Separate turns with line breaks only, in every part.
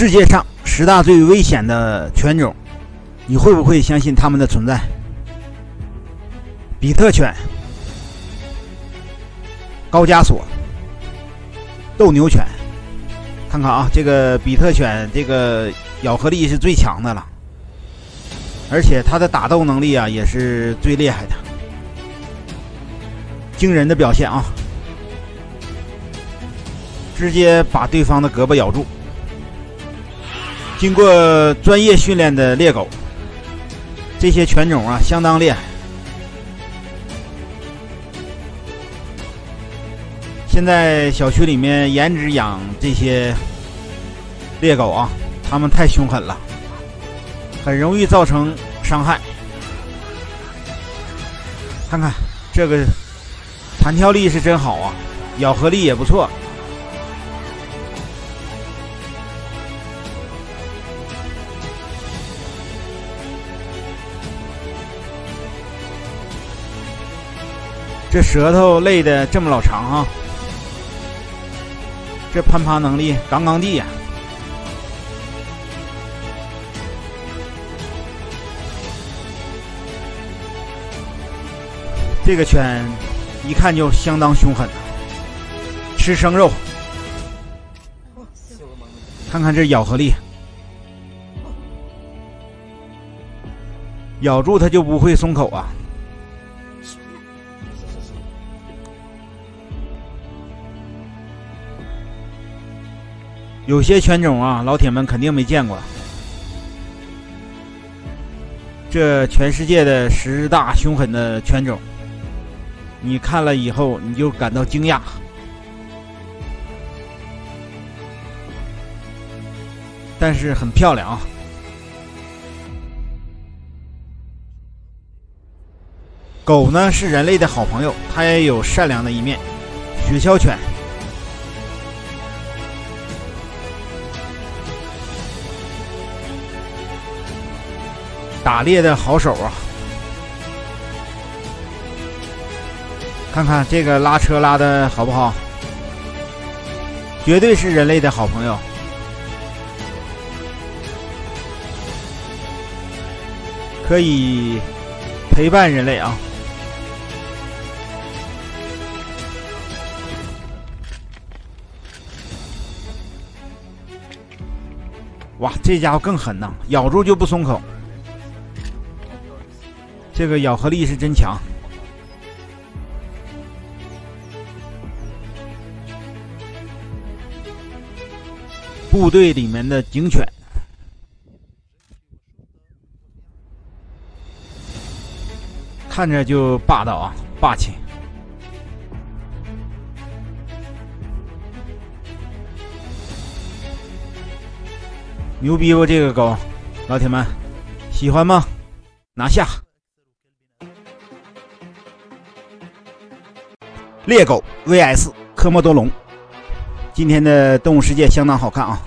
世界上十大最危险的犬种，你会不会相信它们的存在？比特犬、高加索、斗牛犬。看看啊，这个比特犬这个咬合力是最强的了，而且它的打斗能力啊也是最厉害的，惊人的表现啊！直接把对方的胳膊咬住。经过专业训练的猎狗，这些犬种啊相当厉害。现在小区里面严止养这些猎狗啊，它们太凶狠了，很容易造成伤害。看看这个弹跳力是真好啊，咬合力也不错。这舌头累的这么老长啊！这攀爬能力杠杠地呀！这个犬一看就相当凶狠，吃生肉。看看这咬合力，咬住它就不会松口啊！有些犬种啊，老铁们肯定没见过。这全世界的十大凶狠的犬种，你看了以后你就感到惊讶。但是很漂亮啊！狗呢是人类的好朋友，它也有善良的一面。雪橇犬。打猎的好手啊！看看这个拉车拉的好不好？绝对是人类的好朋友，可以陪伴人类啊！哇，这家伙更狠呐，咬住就不松口。这个咬合力是真强，部队里面的警犬，看着就霸道啊，霸气，牛逼不？这个狗，老铁们喜欢吗？拿下！猎狗 vs 科莫多龙，今天的动物世界相当好看啊！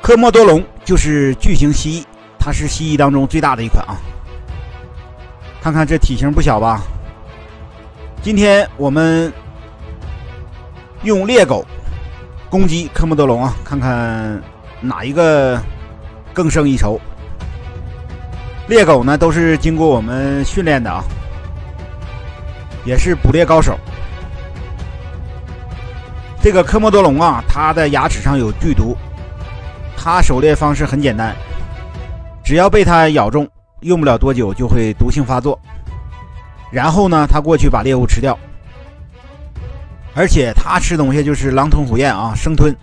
科莫多龙就是巨型蜥蜴，它是蜥蜴当中最大的一款啊。看看这体型不小吧？今天我们用猎狗攻击科莫多龙啊，看看哪一个更胜一筹。猎狗呢都是经过我们训练的啊。也是捕猎高手。这个科莫多龙啊，它的牙齿上有剧毒，它狩猎方式很简单，只要被它咬中，用不了多久就会毒性发作，然后呢，它过去把猎物吃掉，而且它吃东西就是狼吞虎咽啊，生吞。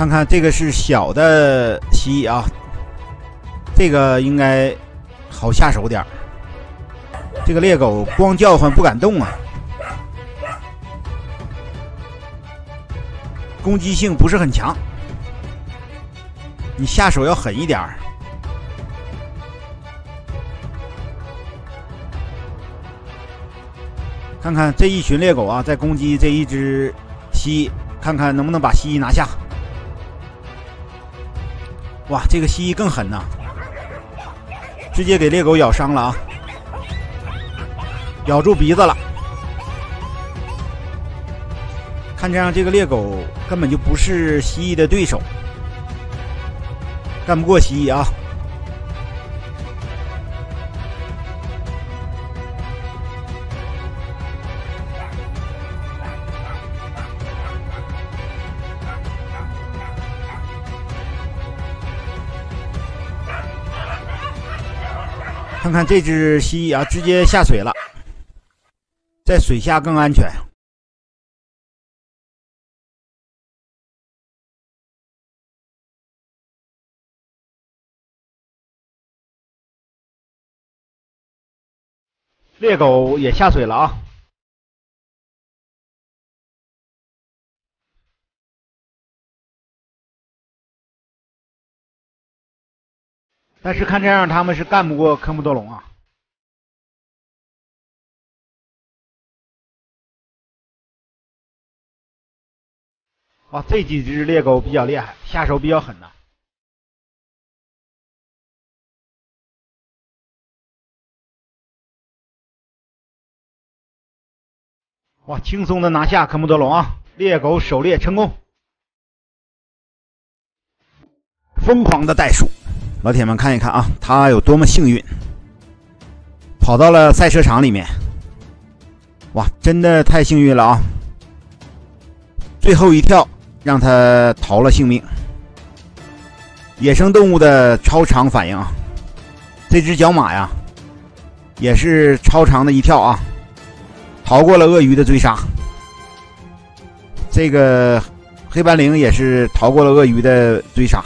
看看这个是小的蜥蜴啊，这个应该好下手点这个猎狗光叫唤不敢动啊，攻击性不是很强，你下手要狠一点看看这一群猎狗啊，在攻击这一只蜥蜴，看看能不能把蜥蜴拿下。哇，这个蜥蜴更狠呐！直接给猎狗咬伤了啊！咬住鼻子了。看这样，这个猎狗根本就不是蜥蜴的对手，干不过蜥蜴啊！看看这只蜥蜴啊，直接下水了，在水下更安全。猎狗也下水了啊！但是看这样，他们是干不过科莫多龙啊！哇，这几只猎狗比较厉害，下手比较狠呐！哇，轻松的拿下科莫多龙啊！猎狗狩猎成功，疯狂的袋鼠，老铁们看一看啊，他有多么幸运，跑到了赛车场里面。哇，真的太幸运了啊！最后一跳让他逃了性命。野生动物的超长反应啊，这只角马呀，也是超长的一跳啊。逃过了鳄鱼的追杀，这个黑斑羚也是逃过了鳄鱼的追杀。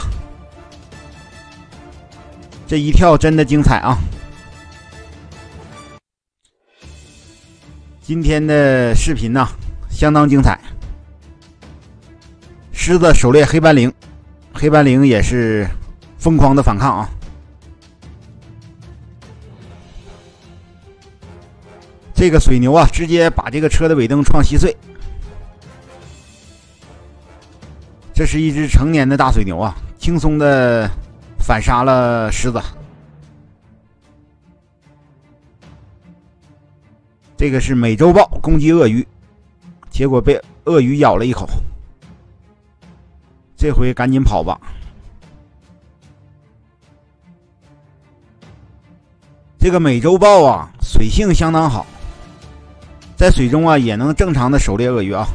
这一跳真的精彩啊！今天的视频呢，相当精彩。狮子狩猎黑斑羚，黑斑羚也是疯狂的反抗啊！这个水牛啊，直接把这个车的尾灯撞稀碎。这是一只成年的大水牛啊，轻松的反杀了狮子。这个是美洲豹攻击鳄鱼，结果被鳄鱼咬了一口。这回赶紧跑吧！这个美洲豹啊，水性相当好。在水中啊，也能正常的狩猎鳄鱼啊！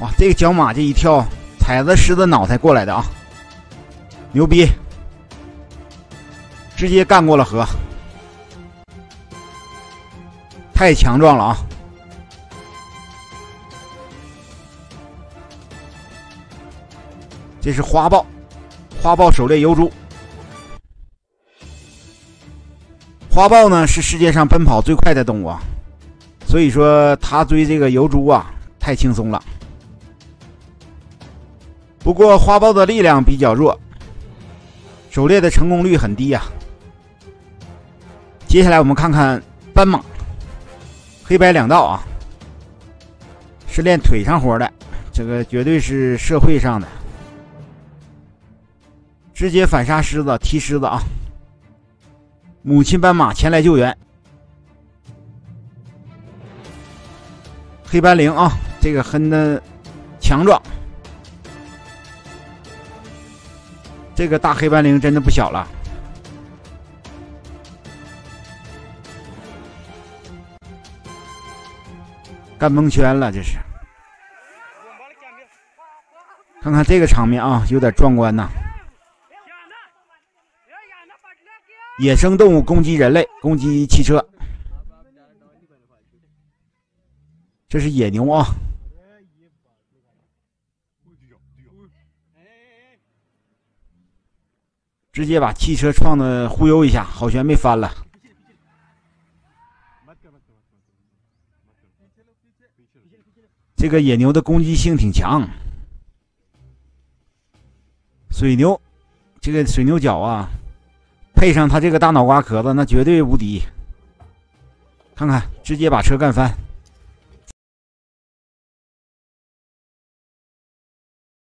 哇，这个角马这一跳，踩着狮子脑袋过来的啊，牛逼！直接干过了河，太强壮了啊！这是花豹，花豹狩猎疣猪。花豹呢，是世界上奔跑最快的动物啊！所以说，它追这个疣猪啊，太轻松了。不过花豹的力量比较弱，狩猎的成功率很低呀。接下来我们看看斑马，黑白两道啊，是练腿上活的，这个绝对是社会上的，直接反杀狮子，踢狮子啊！母亲斑马前来救援。黑斑羚啊，这个很的强壮，这个大黑斑羚真的不小了，干蒙圈了，这是。看看这个场面啊，有点壮观呐。野生动物攻击人类，攻击汽车。这是野牛啊！直接把汽车撞的忽悠一下，好悬没翻了。这个野牛的攻击性挺强，水牛，这个水牛角啊，配上它这个大脑瓜壳子，那绝对无敌。看看，直接把车干翻。